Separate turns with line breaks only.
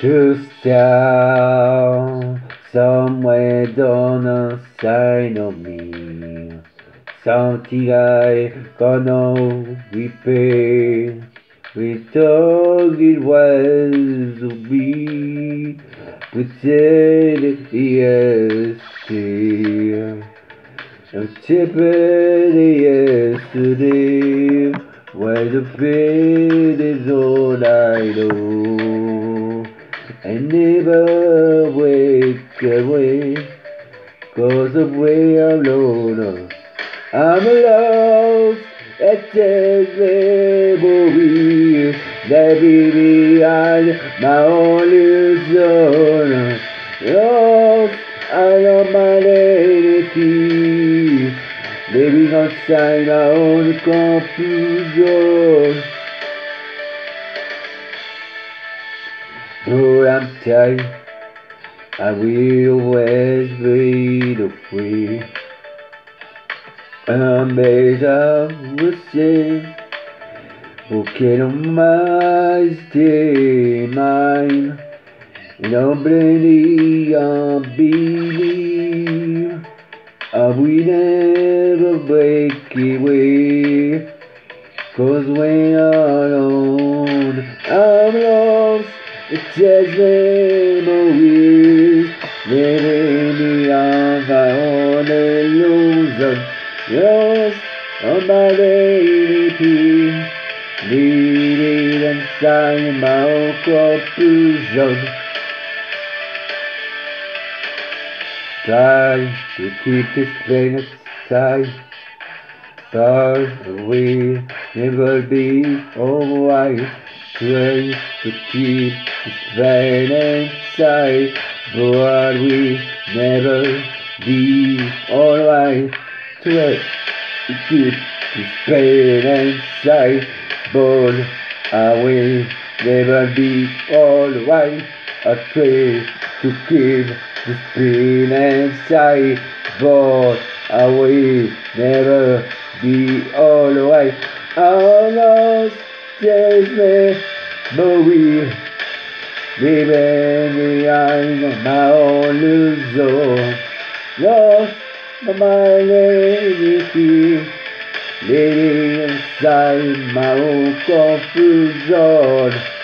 Just down somewhere down the side of me. Something I gonna repay. We thought it was to be. We said yesterday. I'm tipping yesterday. Where the bed is all I know. I never wake away, cause the way I'm. I'm lost at this memory that be behind my own illusion. Lost out of my identity, living outside my own confusion. I will always be the free. I'm made of the same, porque no mais ter mine. I believe I will never break away Cause when I'm just memories Living beyond my own illusion Lost on my daily peace Leading inside my own confusion Try to keep this pain aside But we never be alright Try to keep this pain inside But we never be alright Try to keep this pain inside But I will never be alright I try to keep this pain inside But I will never be alright I lost just memory Living behind my own illusion Lost my identity Living inside my own confusion